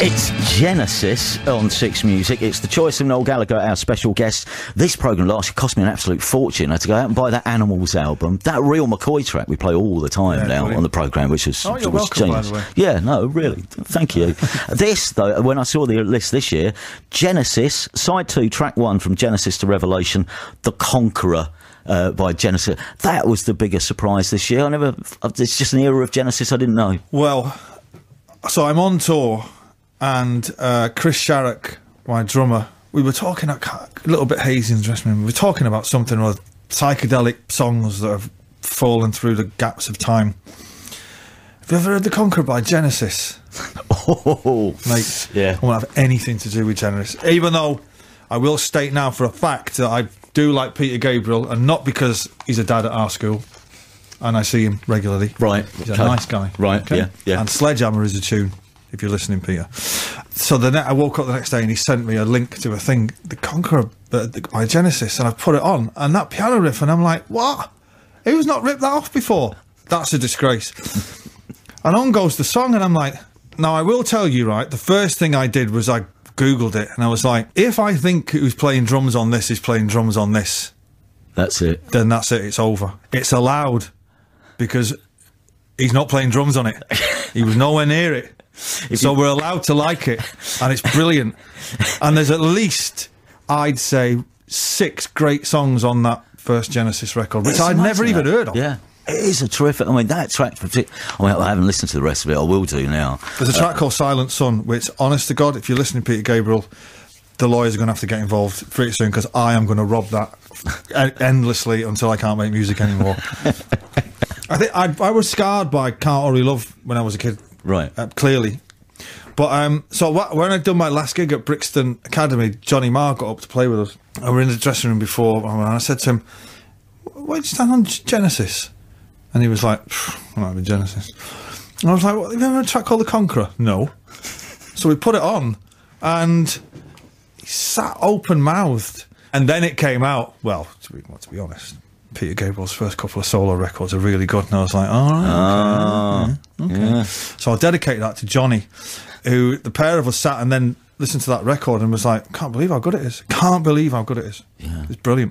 It's Genesis on Six Music. It's the choice of Noel Gallagher, our special guest. This programme last year cost me an absolute fortune. I had to go out and buy that Animals album. That real McCoy track we play all the time Yeah, now brilliant. on the programme, which is, Oh, you're was welcome, genius. Yeah, no, really. Thank you. this, though, when I saw the list this year, Genesis, side two, track one from Genesis to Revelation, The Conqueror. Uh, by Genesis, that was the biggest surprise this year. I never. It's just an era of Genesis I didn't know. Well, so I'm on tour, and uh, Chris Sharrock, my drummer, we were talking a little bit hazy in the dressing room. We were talking about something or psychedelic songs that have fallen through the gaps of time. Have you ever heard The Conqueror by Genesis? Oh, Mate, Yeah. I won't have anything to do with Genesis. Even though I will state now for a fact that I do like Peter Gabriel, and not because he's a dad at our school, and I see him regularly. Right, He's okay. a nice guy. Right, yeah, yeah. And Sledgehammer is a tune, if you're listening, Peter. So the ne- I woke up the next day and he sent me a link to a thing, The Conqueror uh, by Genesis, and I put it on, and that piano riff, and I'm like, what? Who's not ripped that off before? That's a disgrace. And on goes the song, and I'm like, now I will tell you, right? The first thing I did was I Googled it, and I was like, if I think who's playing drums on this is playing drums on this, that's it. then that's it, it's over. It's allowed because he's not playing drums on it. he was nowhere near it. So we're allowed to like it, and it's brilliant. and there's at least, I'd say, six great songs on that first Genesis record, which It's I'd never even that. heard of. Yeah. It is a terrific. I mean, that track. I mean, I haven't listened to the rest of it. I will do now. There's a track uh, called Silent Sun, which, honest to God, if you're listening, Peter Gabriel, the lawyers are going to have to get involved pretty soon because I am going to rob that endlessly until I can't make music anymore. I think I, I was scarred by Can't Hurry Love when I was a kid, Right. uh, clearly. But um, so wh- when I'd done my last gig at Brixton Academy, Johnny Marr got up to play with us. And we were in the dressing room before, and I said to him, "Why'd you stand on G- Genesis?" And he was like, "I'm not Genesis." And I was like, "What? Have you ever a track called The Conqueror?" No. So we put it on, and he sat open mouthed. And then it came out. Well, to be, well, to be honest, Peter Gabriel's first couple of solo records are really good. And I was like, all right. Ah, yeah. So I dedicated that to Johnny, who the pair of us sat and then listened to that record and was like, can't believe how good it is. Can't believe how good it is. Yeah. It's brilliant.